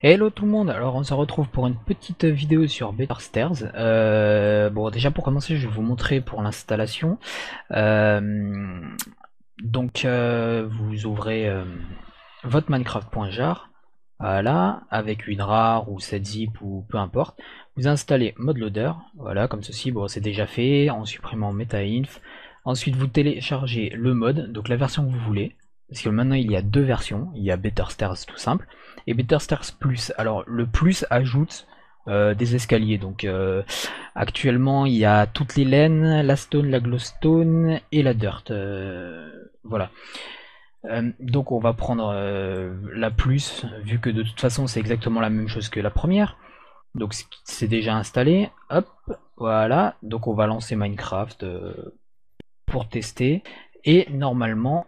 Hello tout le monde, alors on se retrouve pour une petite vidéo sur Better Stairs. Euh, bon déjà pour commencer je vais vous montrer pour l'installation. Euh, donc euh, vous ouvrez votre minecraft.jar, voilà, avec une rar ou 7zip ou peu importe. Vous installez modloader, voilà comme ceci, bon c'est déjà fait, en supprimant metainf. Ensuite vous téléchargez le mode, donc la version que vous voulez. Parce que maintenant il y a deux versions, il y a Better Stairs tout simple, et Better Stairs Plus. Alors le plus ajoute euh, des escaliers, donc euh, actuellement il y a toutes les laines, la stone, la glowstone et la dirt. Euh, voilà. donc on va prendre la plus, vu que de toute façon c'est exactement la même chose que la première. Donc c'est déjà installé. Hop, voilà. Donc on va lancer Minecraft pour tester. Et normalement,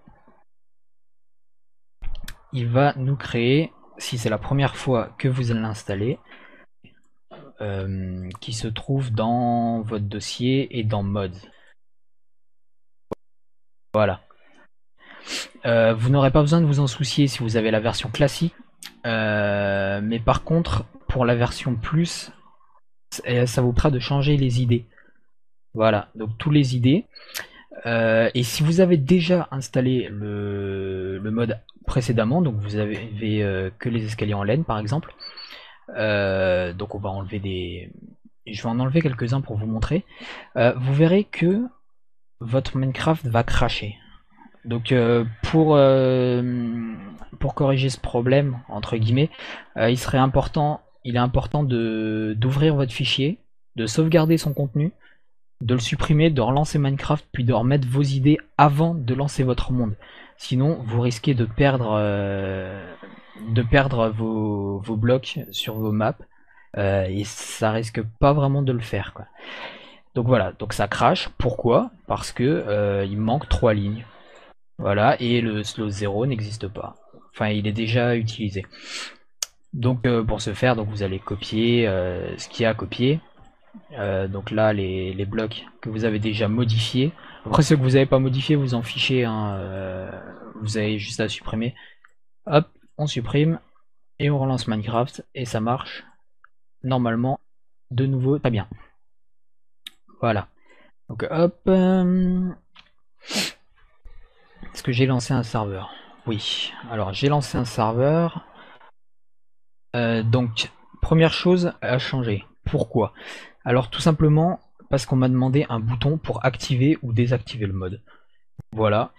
il va nous créer, si c'est la première fois que vous allez l'installer, euh, qui se trouve dans votre dossier et dans mode. Voilà. Euh, vous n'aurez pas besoin de vous en soucier si vous avez la version classique. Euh, mais par contre, pour la version plus, ça vous fera de changer les idées. Voilà, donc tous les idées. et si vous avez déjà installé le mode précédemment, donc vous avez euh, que les escaliers en laine par exemple. Euh, donc on va enlever des... Je vais en enlever quelques-uns pour vous montrer. Euh, vous verrez que votre Minecraft va cracher. Donc pour, pour corriger ce problème, entre guillemets, il serait important, il est important d'ouvrir votre fichier, de sauvegarder son contenu, de le supprimer, de relancer Minecraft, puis de remettre vos idées avant de lancer votre monde. Sinon, vous risquez de perdre, euh, vos, blocs sur vos maps. Euh, et ça risque pas vraiment de le faire. Donc voilà, donc ça crache. Pourquoi? Parce que euh, il manque trois lignes. Voilà, et le slow 0 n'existe pas. Enfin, il est déjà utilisé. Donc pour ce faire, donc vous allez copier ce qu'il y a à copier. Donc là, les, les, blocs que vous avez déjà modifiés. Après, ceux que vous n'avez pas modifié, vous en fichez. Euh, vous avez juste à supprimer. Hop, on supprime. Et on relance Minecraft. Et ça marche. Normalement, de nouveau, très bien. Voilà. Donc hop. Euh, est-ce que j'ai lancé un serveur? Oui. Alors j'ai lancé un serveur. Euh, donc, première chose à changer. Pourquoi? Alors tout simplement, parce qu'on m'a demandé un bouton pour activer ou désactiver le mode. Voilà.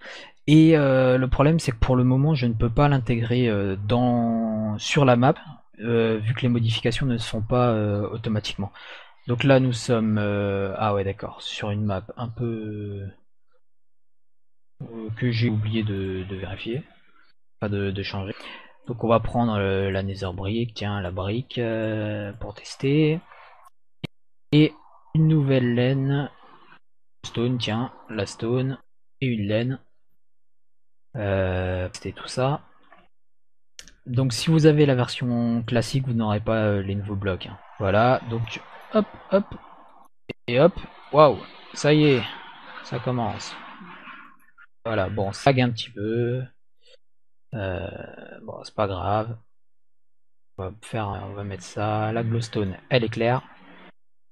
Et euh, le problème c'est que pour le moment je ne peux pas l'intégrer euh, dans sur la map euh, vu que les modifications ne se font pas automatiquement. Donc là nous sommes ah ouais d'accord sur une map un peu que j'ai oublié de, vérifier, pas de, changer. Donc on va prendre la Nether Brick, tiens la brique pour tester. Et une nouvelle laine. Stone, tiens, la stone. Et une laine. Euh, C'était tout ça. Donc si vous avez la version classique, vous n'aurez pas euh, les nouveaux blocs. Hein. Voilà, donc hop, hop, et hop, waouh, ça y est, ça commence. Voilà, bon, ça un petit peu. Euh, bon, c'est pas grave. On va faire, on va mettre ça. La glowstone, elle est claire.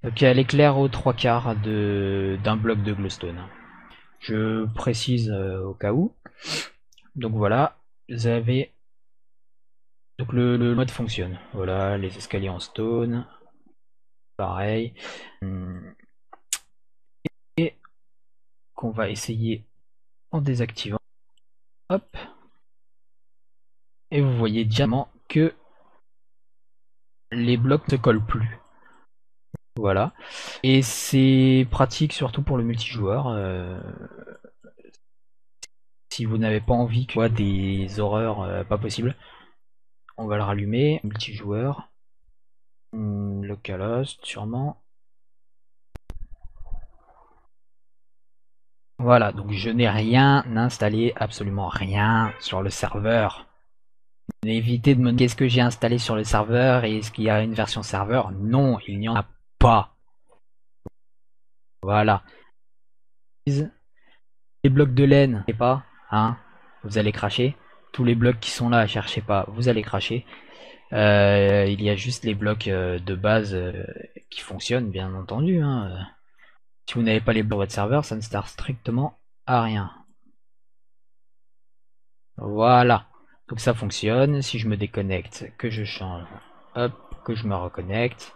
Ok, elle éclaire aux trois quarts d'un bloc de glowstone. Je précise euh, au cas où. Donc voilà, vous avez... Donc le, mode fonctionne. Voilà, les escaliers en stone. Pareil. Et qu'on va essayer en désactivant. Hop. Et vous voyez diamant que les blocs ne collent plus. Voilà. Et c'est pratique surtout pour le multijoueur. Euh, si vous n'avez pas envie que des horreurs euh, pas possibles, on va le rallumer. Multijoueur. Hmm, localhost, sûrement. Voilà, donc je n'ai rien installé, absolument rien sur le serveur. Évitez de me demander qu'est-ce que j'ai installé sur le serveur et est-ce qu'il y a une version serveur? Non, il n'y en a pas. Voilà. Les blocs de laine, et pas, hein, vous allez cracher. Tous les blocs qui sont là, cherchez pas, vous allez cracher. Euh, il y a juste les blocs euh, de base euh, qui fonctionnent, bien entendu. Hein. Si vous n'avez pas les blocs de votre serveur, ça ne sert strictement à rien. Voilà. Donc ça fonctionne. Si je me déconnecte, que je change, hop, que je me reconnecte,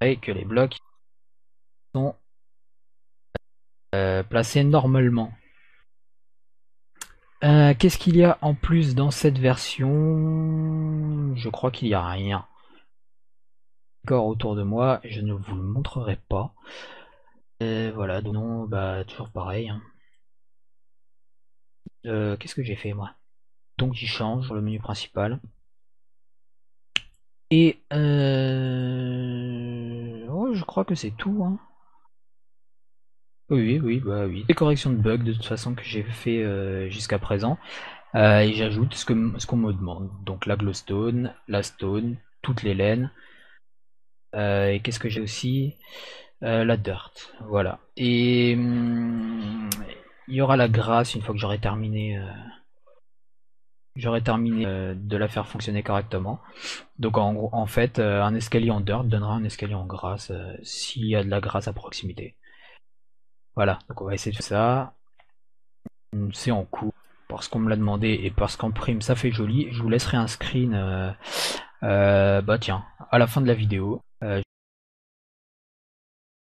que les blocs sont placés normalement. Euh, qu'est-ce qu'il y a en plus dans cette version? Je crois qu'il n'y a rien. Encore autour de moi, je ne vous le montrerai pas. Et voilà, non, bah toujours pareil. Hein. Euh, qu'est-ce que j'ai fait moi? Donc j'y change le menu principal. Et euh... crois que c'est tout. Hein. Oui, oui, bah oui. Les corrections de bugs de toute façon que j'ai fait euh, jusqu'à présent. Euh, et j'ajoute ce qu'on ce me demande. Donc la glowstone, la stone, toutes les laines. Euh, et qu'est-ce que j'ai aussi? La dirt. Voilà. Et hum, il y aura la grâce une fois que j'aurai terminé. J'aurai terminé de la faire fonctionner correctement. Donc en, gros, en fait, un escalier en dirt donnera un escalier en grâce s'il y a de la grâce à proximité. Voilà, donc on va essayer de faire ça. C'est en cours, parce qu'on me l'a demandé et parce qu'en prime ça fait joli. Je vous laisserai un screen, euh, euh, bah tiens, à la fin de la vidéo. Euh,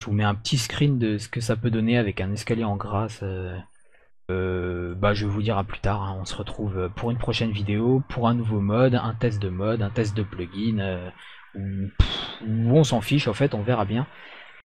je vous mets un petit screen de ce que ça peut donner avec un escalier en grâce. Bah je vous dire à plus tard, hein. on se retrouve pour une prochaine vidéo, pour un nouveau mode, un test de mode, un test de plugin, où on s'en fiche en fait, on verra bien.